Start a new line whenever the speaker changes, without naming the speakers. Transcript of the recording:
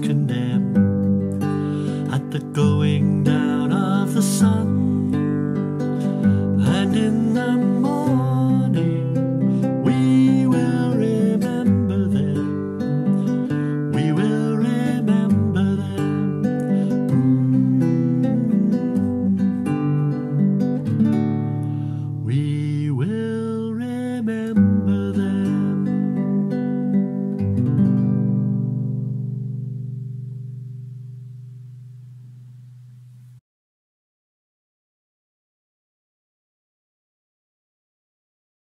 condemn at the going down.